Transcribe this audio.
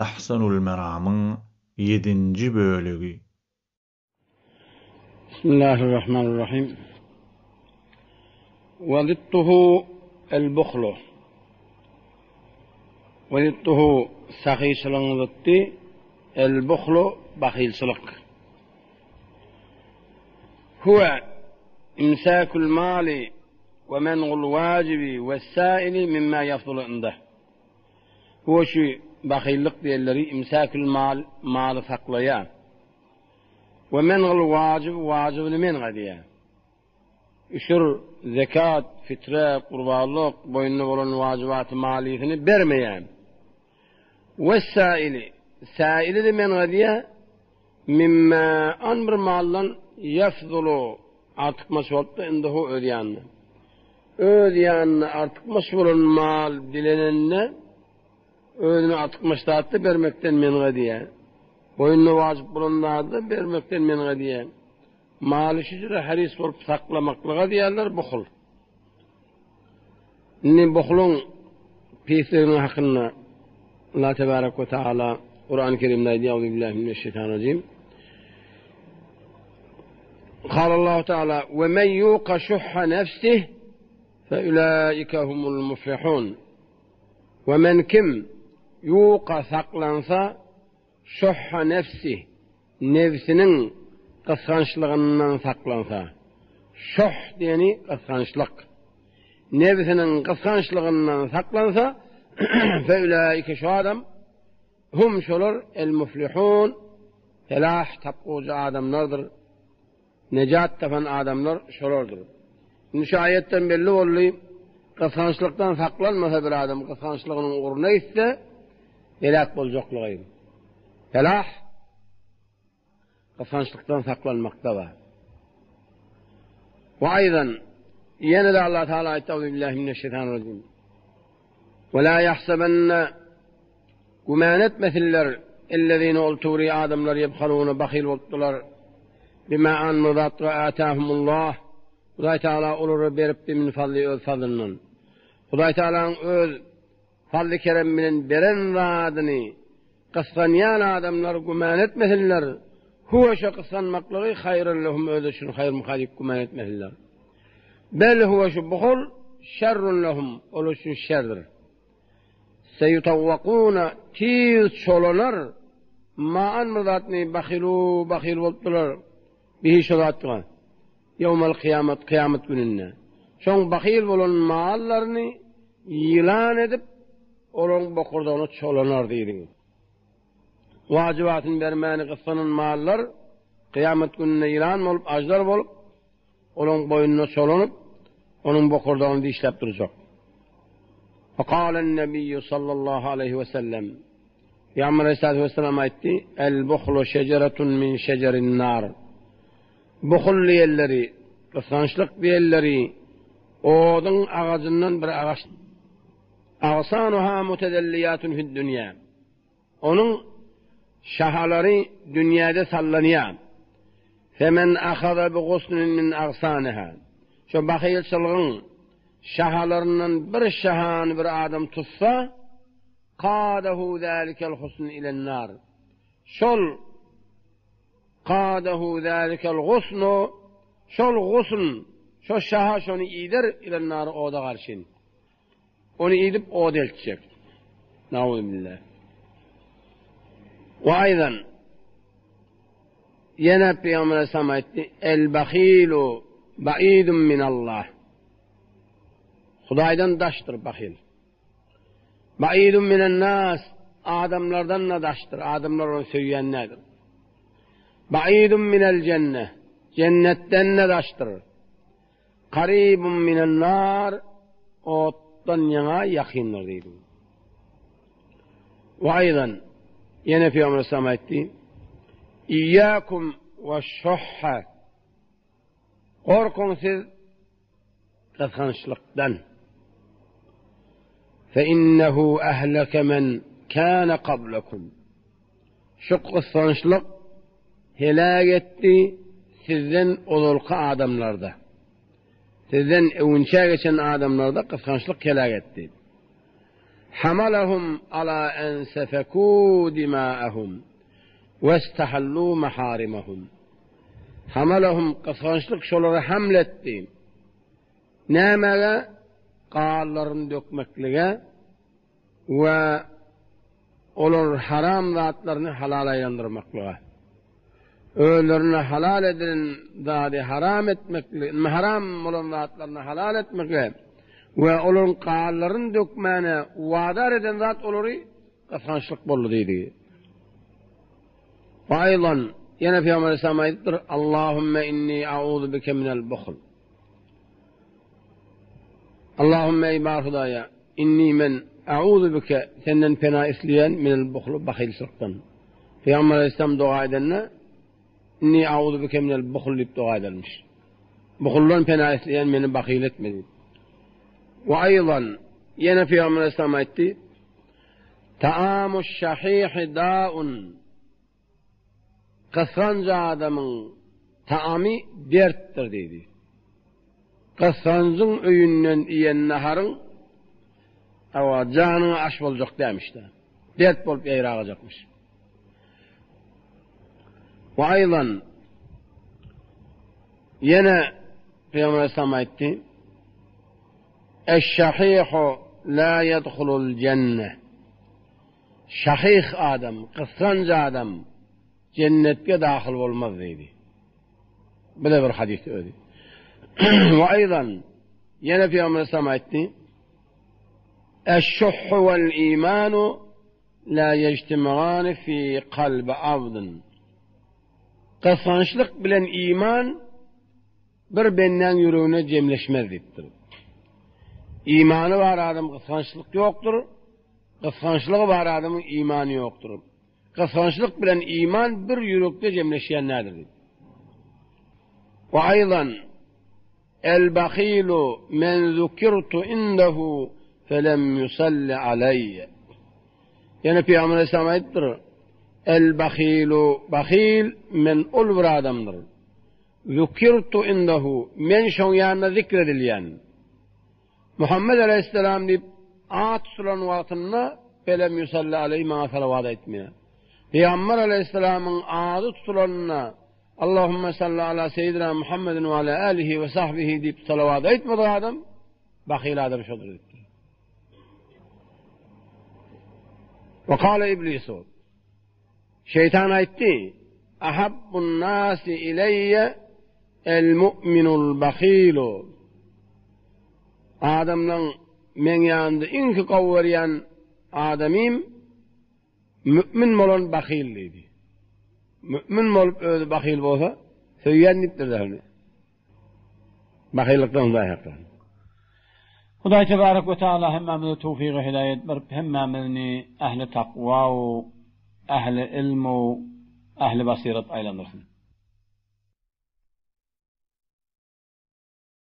Ahsanul Meram'ın 7. bölügi. Bismillahirrahmanirrahim. وضده البخل وضده سخي سلن البخل بخيل سلق هو إمساك المال ومنع الواجب والسائل مما يفضل عنده هو bakillik diýerleri imsakül mal malı saklaya. Ve men gul vacib vacib men gadiya. Üşür zekat, fitre, kurbanlık, boyunlu bolan vacibatı maliyetini bermeyen. Ve saili, saili de men gadiya mimma an bir mallan yafzulu artık masvolta indahu ödeyanni. Ödeyanni artık masvolun mal dilenenne ödünü artık maştaatı vermekten men gadiye. Boyunlu vacip bulunlarda vermekten men gadiye. malı şücre haris bolup saklamaklığa diýerler buhul. Ni buhulun pisligini hakkında Allah tebarek ve taala Kur'an-ı Kerim'de billahi mineşşeytanirracim. قال الله تعالى ومن يوق شح نفسه فأولئك هم المفلحون ومن كم yuqa saklansa şohha nefsi nefsinin kıskançlığından saklansa şoh diyeni kıskançlık nefsinin kıskançlığından saklansa fe ulaike şu adam hum şolur el muflihun. Helah tapkucu adamlardır. Necat tapan adamlar şolurdur şimdi şu ayetten belli oluyor kıskançlıktan saklanmasa bir adam kıskançlığının uğruna ise helak boljaklygy. Felah gafançlykdan saklanmakta var. Ve aydan yine de Allah Teala aytdı billahi mineşşeytanirracim. Ve la yahsabenne guman etmesiller ellezine ulturi adamlar yebhaluna bakhil oldular. Bima an murat ve atahumullah. Huday Teala olur berip min fadli öz fadlının. Huday Teala'nın öz fadli kereminin beren vaadini kıskanyan adamlar guman etmesinler. huwa şu kısanmaklığı hayrın lehum öyle şunu hayır muhalik kuman etmeliler. Bel huwa şu buhul şerrun lehum olu şun şerdir. Seyutavvakuna tiz çolonar ma an mırdatni bakhilu bakhil voltular bihi şolattığa. Yevmel kıyamet kıyamet gününne. Şon bakhil bolun maallarını ilan edip olun bokurda onu çolonar diýdiň. vacibatın bermäni gysanyň mallar kıyamet gününe ilan bolup ajlar bolup onun boyununa solanyp onun bokurdagyny dişläp durjak. فقال النبي صلى الله عليه وسلم يا عمر الصلاة والسلام aytti el bukhlu şeceretun min şecerin nar bukhul diýelleri kıskançlyk diýelleri odun ağacından bir ağaç ağsanuha mutedelliyatun fid dünya onun şahaları dünyada sallanıyor. Femen ahada bi gusnin min agsaniha. Şu bakıyıl çılgın şahalarından bir şahan bir adam tutsa qadahu zalikel husn ilen nar. Şol qadahu zalikel gusnu şol gusn şo şaha şonu ider ilen nar oda karşın. onu edip o deltecek. Nauzu billah. Ve aydan yine Peygamber Aleyhisselam etti. El bahilu ba'idun minallah. Hudaydan daştır bahil. Ba'idun minen nas. Adamlardan ne daştır? Adamlar onu söyleyen nedir? Ba'idun minel cennet. Cennetten ne daştır? Karibun minen nar. Ot yakındır deydi. Ve aydan Yine Peygamber Aleyhisselam etti. İyyâkum ve şuhha. Korkun siz kıskançlıktan. فإنه أهلك من كان قبلكم şu kıskançlık helak etti sizden olulka adamlarda. sizden evünçe geçen adamlarda kıskançlık kelak etti. Hamalahum ala en sefekû dimâehum ve istahallû meharimahum. Hamalahum kıskançlık şolara hamletti. Nâmele qağalların dökmeklige ve olur haram zatlarını halal aylandırmaklığa. Öğlerini halal edin zadi haram etmekli, haram olan zatlarını halal etmekle ve olun qaallarını dökmene vadar eden zat oluru qasqançlık bollu deydi. Ve aylan yine Peygamber Aleyhisselam ayettir Allahümme inni a'udhu bike minel bukhul. Allahümme ey barhudaya inni men a'udhu bike senden pena isleyen minel bukhlu bakhilsılıktan. Peygamber Aleyhisselam dua edenle inni a'udhu bike minel bukhul deyip dua edermiş. Bukhullan pena isleyen beni bakhil etmedi. Ve aydan yine Peygamber Aleyhisselam ayetti Ta'amu şahihi da'un Kıskanca adamın taami derttir dedi. Kıskancın öyünden iyen naharın ama canını aş olacak demişti. Dert bolup yayrağacakmış. وأيضا ينا في يوم السماء الشحيح لا يدخل الجنة. شحيح آدم قصنج آدم جنة داخل والمضيدي بدأ بالحديث حديث وأيضا ينا في يوم السماء الشح والإيمان لا يجتمعان في قلب أبد Kıskançlık bilen iman bir benden yüreğine cemleşmez deyiptir. İmanı var adam kıskançlık yoktur. Kıskançlığı var adamın imanı yoktur. kıskançlık bilen iman bir yürekte cemleşenlerdir. Ve aydan el bahilu men zukirtu indehu felem yusalli aleyye. Yani Peygamber Aleyhisselam ayettir. البخيل بخيل من أول برادم ذكرت عنده من شو يانا ذكر دليان. محمد عليه السلام دي آت سلان واتنا فلم يصلى عليه ما فلا وعد اتمنى. في عمر عليه السلام آت سلان اللهم صل على سيدنا محمد وعلى آله وصحبه دي صلى وعد اتمنى آدم. بخيل آدم شدر. وقال إبليس صوت شيطان ايتي أحب الناس إلي المؤمن البخيل. آدم لن من ياند إنك قوريان آدميم مؤمن مولون بخيل ليدي. مؤمن مول بخيل بوسا سيان نتر دهني بخيل لكتان ده يحطان خداي تبارك وتعالى هم من توفيق هداية هم من أهل تقوى و أهل علم وأهل بصيرة أيضا رحمة.